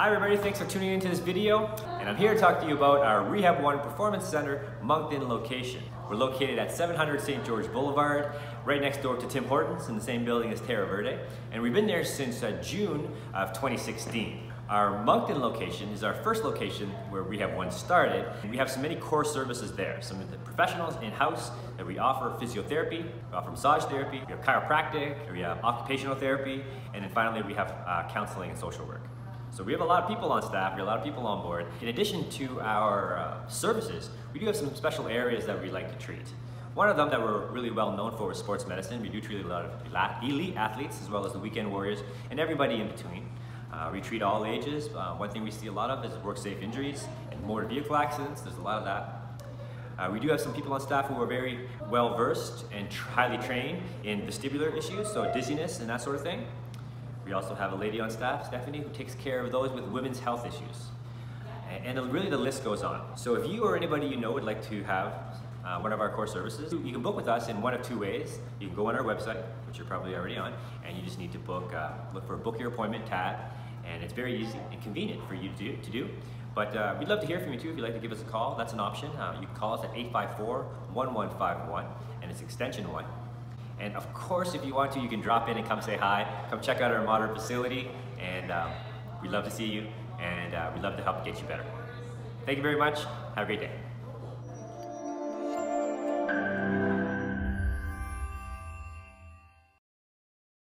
Hi everybody, thanks for tuning into this video. And I'm here to talk to you about our Rehab One Performance Center Moncton location. We're located at 700 St. George Boulevard, right next door to Tim Hortons in the same building as Terra Verde. And we've been there since uh, June of 2016. Our Moncton location is our first location where Rehab One started. We have so many core services there. Some of the professionals in-house that we offer physiotherapy, we offer massage therapy, we have chiropractic, we have occupational therapy, and then finally we have uh, counseling and social work. So we have a lot of people on staff, we have a lot of people on board. In addition to our uh, services, we do have some special areas that we like to treat. One of them that we're really well known for is sports medicine. We do treat a lot of elite athletes as well as the weekend warriors and everybody in between. Uh, we treat all ages. Uh, one thing we see a lot of is work-safe injuries and motor vehicle accidents. There's a lot of that. Uh, we do have some people on staff who are very well versed and highly trained in vestibular issues, so dizziness and that sort of thing. We also have a lady on staff, Stephanie, who takes care of those with women's health issues. And, really the list goes on. So if you or anybody you know would like to have uh, one of our core services, you can book with us in one of two ways. You can go on our website, which you're probably already on, and you just need to book, uh, look for a book your appointment tab, and it's very easy and convenient for you to do. To do. But uh, we'd love to hear from you too if you'd like to give us a call. That's an option. Uh, you can call us at 854-1151, and it's extension 1. And of course, if you want to, you can drop in and come say hi. Come check out our modern facility, and um, we'd love to see you, and uh, we'd love to help get you better. Thank you very much. Have a great day.